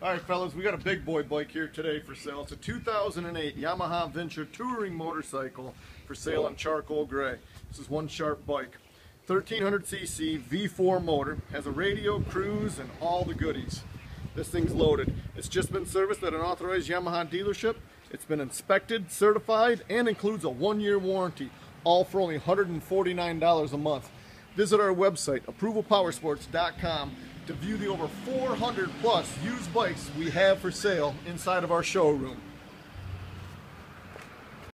All right, fellas, we got a big boy bike here today for sale. It's a 2008 Yamaha Venture touring motorcycle for sale in charcoal gray. This is one sharp bike. 1300cc V4 motor, has a radio, cruise, and all the goodies. This thing's loaded. It's just been serviced at an authorized Yamaha dealership. It's been inspected, certified, and includes a one-year warranty, all for only $149 a month. Visit our website, approvalpowersports.com, to view the over 400 plus used bikes we have for sale inside of our showroom.